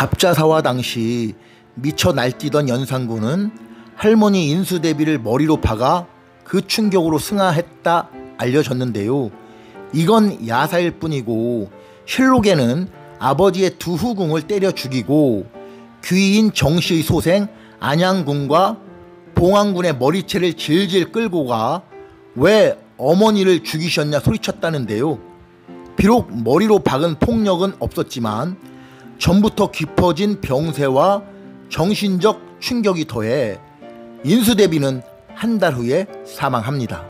갑자사화 당시 미쳐 날뛰던 연산군은 할머니 인수대비를 머리로 박아 그 충격으로 승하했다 알려졌는데요. 이건 야사일 뿐이고 실록에는 아버지의 두 후궁을 때려 죽이고 귀인 정씨의 소생 안양군과 봉황군의 머리채를 질질 끌고 가 왜 어머니를 죽이셨냐 소리쳤다는데요. 비록 머리로 박은 폭력은 없었지만 전부터 깊어진 병세와 정신적 충격이 더해 인수대비는 한 달 후에 사망합니다.